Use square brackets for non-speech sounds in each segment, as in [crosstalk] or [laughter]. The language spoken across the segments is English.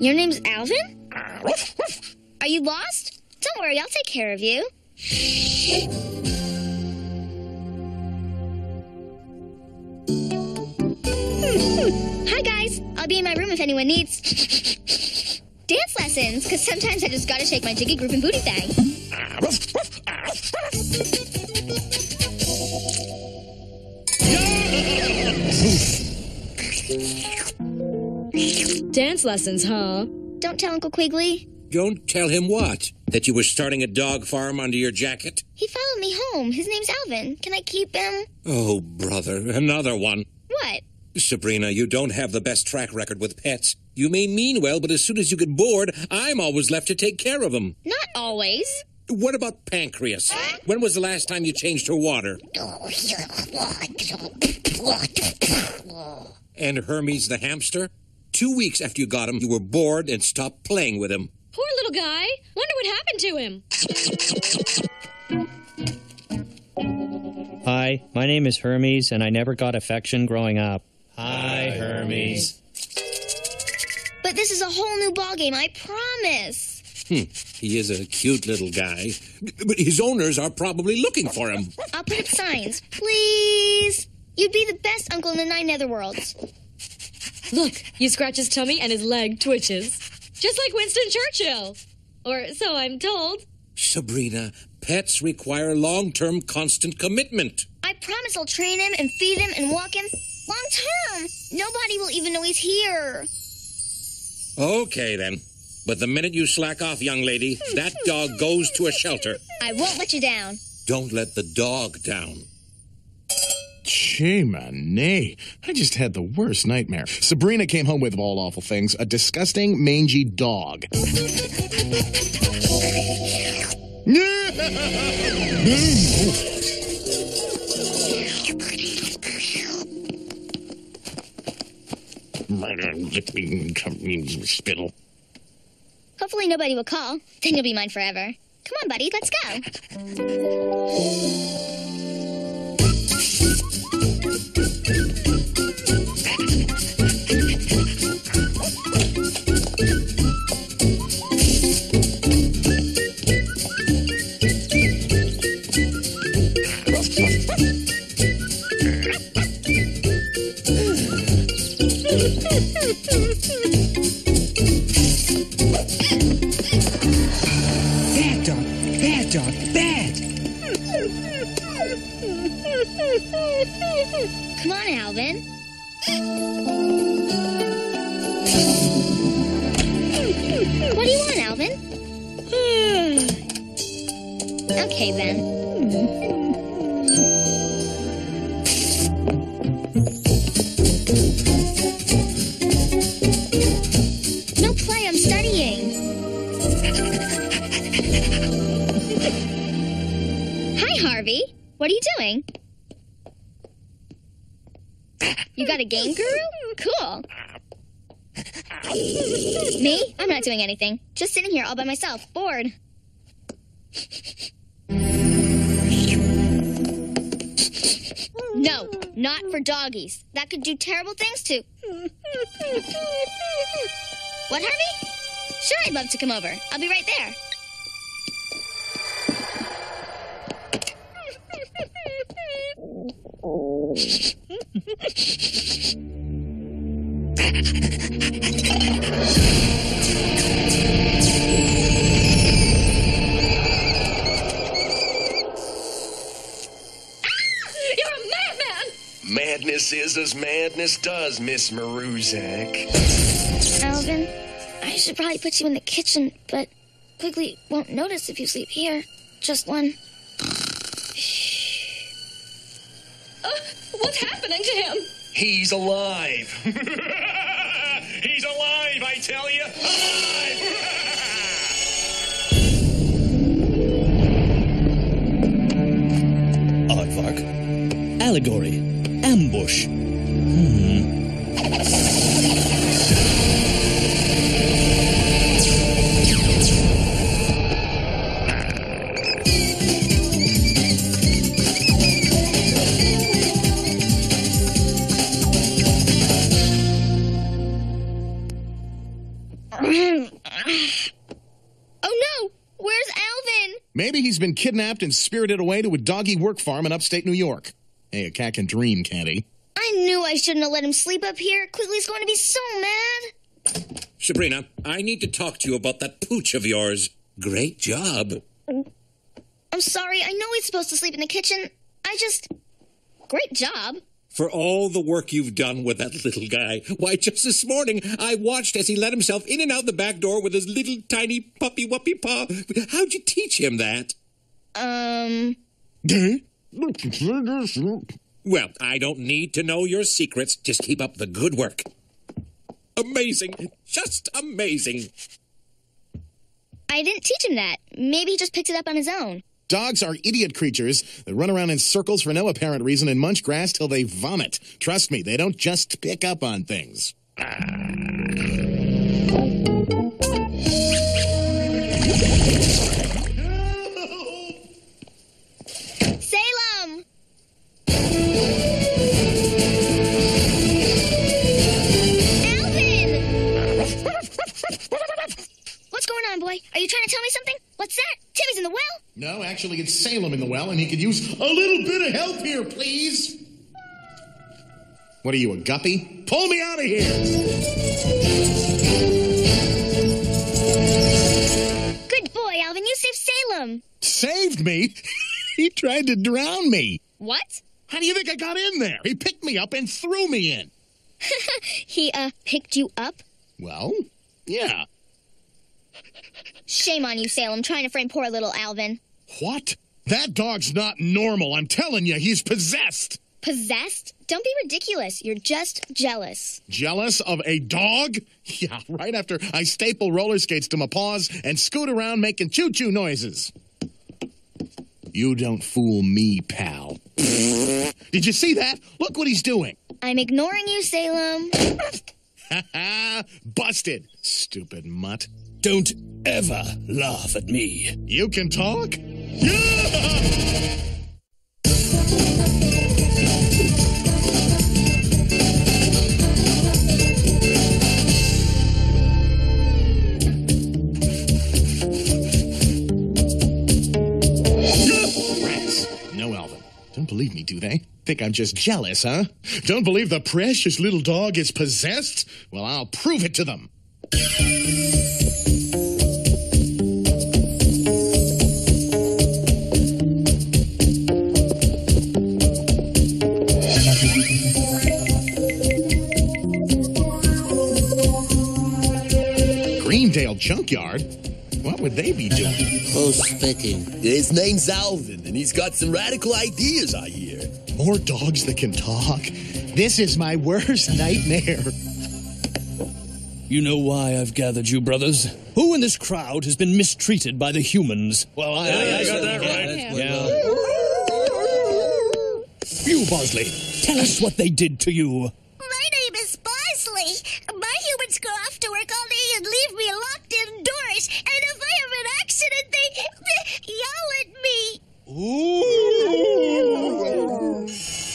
Your name's Alvin? Are you lost? Don't worry, I'll take care of you. Hmm. Hi, guys. I'll be in my room if anyone needs dance lessons, because sometimes I just gotta shake my jiggy group and booty thing. Dance lessons, huh? Don't tell Uncle Quigley. Don't tell him what? That you were starting a dog farm under your jacket? He followed me home. His name's Alvin. Can I keep him? Oh, brother, another one. What? Sabrina, you don't have the best track record with pets. You may mean well, but as soon as you get bored, I'm always left to take care of them. Not always. What about Pancreas? When was the last time you changed her water? [laughs] And Hermes the hamster? Two weeks after you got him, you were bored and stopped playing with him. Poor little guy. Wonder what happened to him. Hi, my name is Hermes, and I never got affection growing up. Hi, Hermes. But this is a whole new ballgame, I promise. Hmm, he is a cute little guy. But his owners are probably looking for him. I'll put up signs. Please. You'd be the best uncle in the nine netherworlds. Look, you scratch his tummy and his leg twitches. Just like Winston Churchill. Or so I'm told. Sabrina, pets require long term constant commitment. I promise I'll train him and feed him and walk him long term. Nobody will even know he's here. Okay, then. But the minute you slack off, young lady, that dog goes to a shelter. I won't let you down. Don't let the dog down. Nay, I just had the worst nightmare. Sabrina came home with, of all awful things, a disgusting, mangy dog. Spittle. Hopefully nobody will call. Then you'll be mine forever. Come on, buddy, let's go. What are you doing? You got a game guru? Cool. Me? I'm not doing anything. Just sitting here all by myself, bored. No, not for doggies. That could do terrible things to. What, Harvey? Sure, I'd love to come over. I'll be right there. Madness is as madness does, Miss Maruzak. Alvin, I should probably put you in the kitchen, but Quigley won't notice if you sleep here. Just one. Uh, what's happening to him? He's alive. [laughs] He's alive, I tell you. [laughs] Aardvark. Allegory. Ambush. Been kidnapped and spirited away to a doggy work farm in upstate New York. Hey, a cat can dream, can't he? I knew I shouldn't have let him sleep up here. Quigley's going to be so mad. Sabrina, I need to talk to you about that pooch of yours. Great job. I'm sorry. I know he's supposed to sleep in the kitchen. I just. Great job. For all the work you've done with that little guy. Why, just this morning, I watched as he let himself in and out the back door with his little tiny puppy wuppy paw. How'd you teach him that? Um. Well, I don't need to know your secrets. Just keep up the good work. Amazing. Just amazing. I didn't teach him that. Maybe he just picked it up on his own. Dogs are idiot creatures that run around in circles for no apparent reason and munch grass till they vomit. Trust me, they don't just pick up on things. Salem in the well, and he could use a little bit of help here, please. What are you, a guppy? Pull me out of here! Good boy, Alvin. You saved Salem. Saved me? [laughs] he tried to drown me. What? How do you think I got in there? He picked me up and threw me in. [laughs] He, uh, picked you up? Well, yeah. Shame on you, Salem, trying to frame poor little Alvin. What? That dog's not normal. I'm telling you, he's possessed. Possessed? Don't be ridiculous. You're just jealous. Jealous of a dog? [laughs] Yeah, right after I staple roller skates to my paws and scoot around making choo choo noises. You don't fool me, pal. [laughs] Did you see that? Look what he's doing. I'm ignoring you, Salem. Ha [laughs] ha! Busted. Stupid mutt. Don't ever laugh at me. You can talk? Believe me, do they? Think I'm just jealous, huh? Don't believe the precious little dog is possessed? Well, I'll prove it to them. Junkyard? What would they be doing? Who's speaking? His name's Alvin, and he's got some radical ideas, I hear. More dogs that can talk? This is my worst nightmare. You know why I've gathered you, brothers? Who in this crowd has been mistreated by the humans? Well, I, I got that right. Yeah. You, Bosley, tell us what they did to you. My name is Bosley. My humans go off to work all day and leave me locked indoors. And if I have an accident, they, they yell.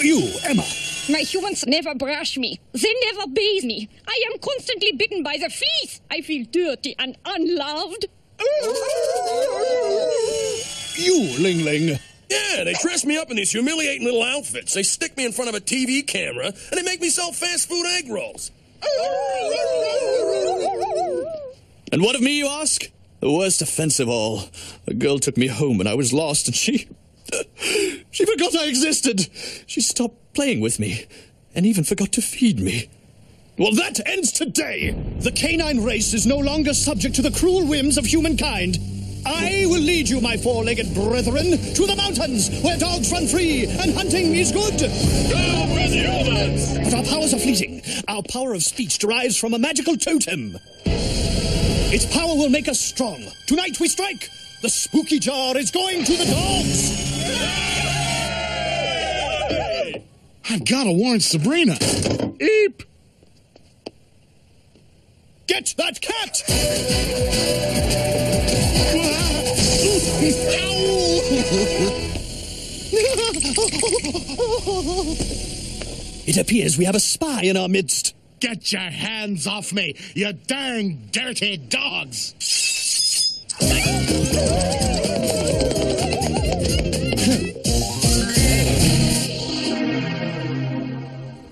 You, Emma. My humans never brush me. They never bathe me. I am constantly bitten by the fleas. I feel dirty and unloved. You, Ling Ling. Yeah, they dress me up in these humiliating little outfits. They stick me in front of a TV camera, and they make me sell fast food egg rolls. [laughs] And what of me, you ask? The worst offense of all. A girl took me home and I was lost, and she. [laughs] She forgot I existed. She stopped playing with me and even forgot to feed me. Well, that ends today. The canine race is no longer subject to the cruel whims of humankind. I will lead you, my four legged brethren, to the mountains where dogs run free and hunting is good. Go with humans! But our powers are fleeting. Our power of speech derives from a magical totem. Its power will make us strong. Tonight we strike. The spooky jar is going to the dogs. I've got to warn Sabrina. Eep! Get that cat! [laughs] It appears we have a spy in our midst. Get your hands off me, you dang dirty dogs!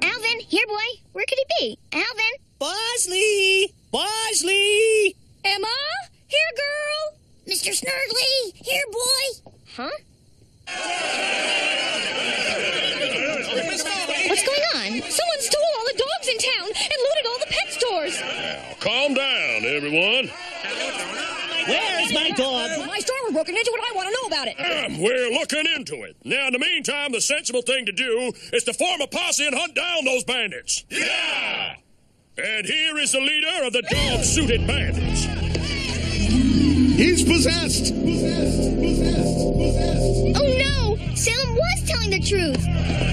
Alvin, here, boy. Where could he be? Alvin? Bosley! Bosley! Emma? Here, girl. Mr. Snurgly? Here, boy. Huh? What's going on? Someone stole all the dogs in town and looted all the pet stores. Calm down, everyone. Where's my dog? My store was broken into and I want to know about it. Um, we're looking into it. Now, in the meantime, the sensible thing to do is to form a posse and hunt down those bandits. Yeah! And here is the leader of the dog-suited bandits. He's possessed! Possessed, possessed, possessed! Oh no! Salem was telling the truth.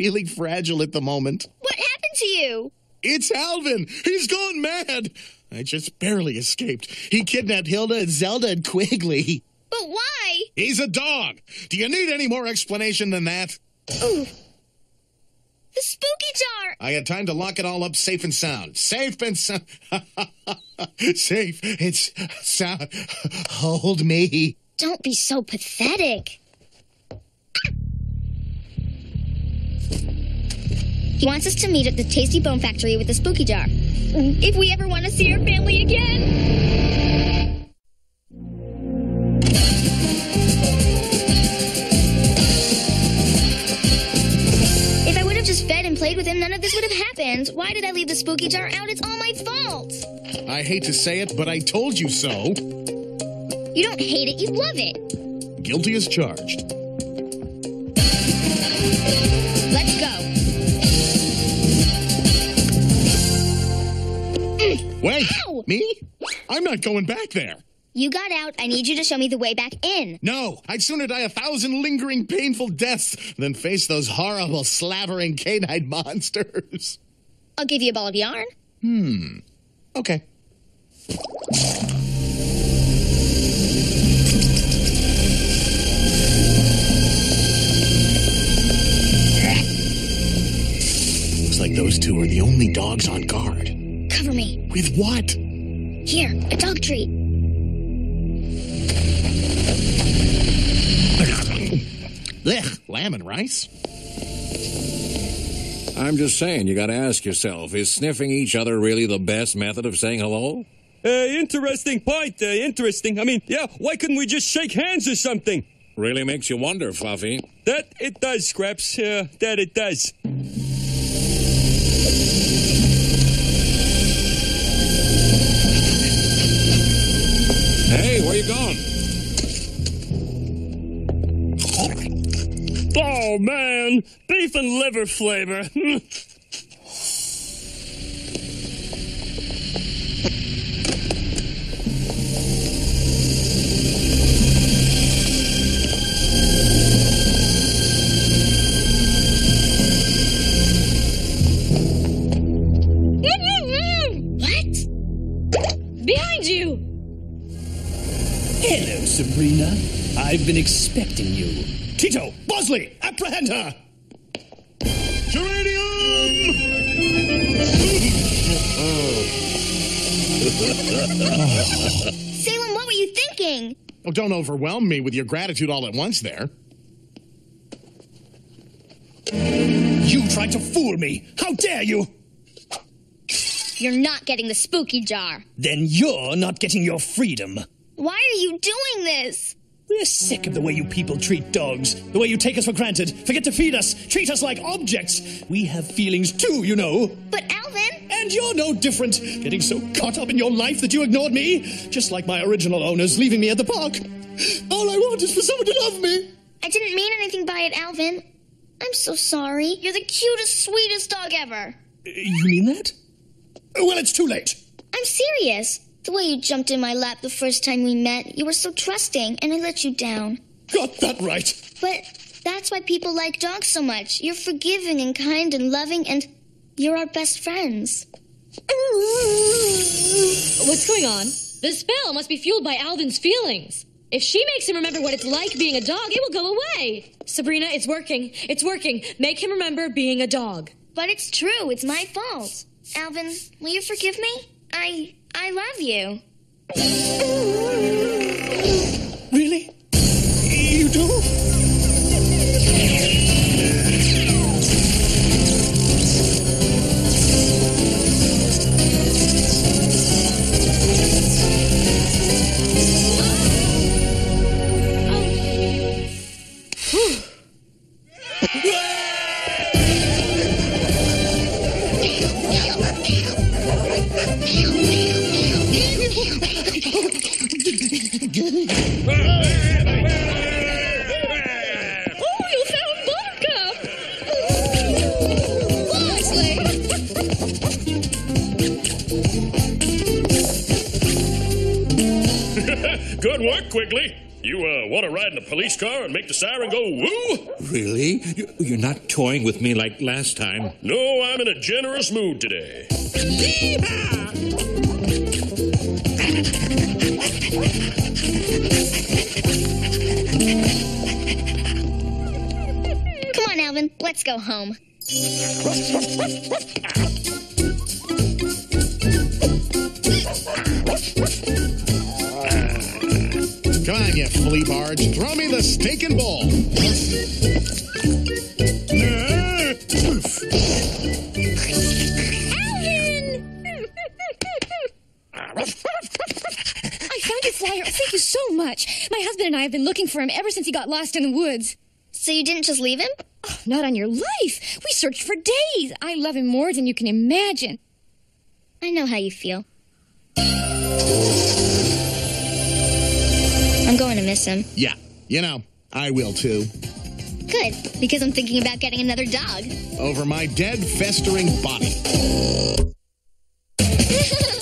Feeling fragile at the moment. What happened to you? It's Alvin! He's gone mad! I just barely escaped. He kidnapped Hilda and Zelda and Quigley. But why? He's a dog! Do you need any more explanation than that? Ooh. The spooky jar! I had time to lock it all up safe and sound. Safe and sound. [laughs] safe. It's sound. Hold me. Don't be so pathetic. Wants us to meet at the Tasty Bone Factory with the spooky jar. If we ever want to see our family again. If I would have just fed and played with him, none of this would have happened. Why did I leave the spooky jar out? It's all my fault. I hate to say it, but I told you so. You don't hate it, you love it. Guilty as charged. Me? I'm not going back there. You got out. I need you to show me the way back in. No, I'd sooner die a thousand lingering, painful deaths than face those horrible, slavering canine monsters. I'll give you a ball of yarn. Hmm. Okay. Looks like those two are the only dogs on guard. Cover me. With what? Here, a dog treat. Ugh, lamb and rice? I'm just saying, you gotta ask yourself, is sniffing each other really the best method of saying hello? Uh, interesting point. Uh, interesting. I mean, yeah, why couldn't we just shake hands or something? Really makes you wonder, Fluffy. That it does, Scraps. Uh, that it does. Oh, man. Beef and liver flavor. [laughs] What? Behind you! Hello, Sabrina. I've been expecting you. Tito, Bosley, apprehend her! Geranium! [laughs] Salem, what were you thinking? Oh, don't overwhelm me with your gratitude all at once there. You tried to fool me. How dare you? You're not getting the spooky jar. Then you're not getting your freedom. Why are you doing this? We're sick of the way you people treat dogs, the way you take us for granted, forget to feed us, treat us like objects. We have feelings too, you know. But Alvin! And you're no different, getting so caught up in your life that you ignored me, just like my original owners leaving me at the park. All I want is for someone to love me. I didn't mean anything by it, Alvin. I'm so sorry. You're the cutest, sweetest dog ever. You mean that? Well, it's too late. I'm serious. The way you jumped in my lap the first time we met, you were so trusting, and I let you down. [laughs] Got that right. But that's why people like dogs so much. You're forgiving and kind and loving, and you're our best friends. [laughs] What's going on? The spell must be fueled by Alvin's feelings. If she makes him remember what it's like being a dog, it will go away. Sabrina, it's working. It's working. Make him remember being a dog. But it's true. It's my fault. Alvin, will you forgive me? I I love you. Really? You do? Good work, Quigley. You uh, want to ride in a police car and make the siren go woo? Really? You- You're not toying with me like last time. No, I'm in a generous mood today. Come on, Alvin. Let's go home. [laughs] Come on, you flea barge. Throw me the stinking ball. I found your flyer. Thank you so much. My husband and I have been looking for him ever since he got lost in the woods. So you didn't just leave him? Oh, not on your life. We searched for days. I love him more than you can imagine. I know how you feel. I'm going to miss him. Yeah, you know, I will too. Good, because I'm thinking about getting another dog. Over my dead, festering body. [laughs]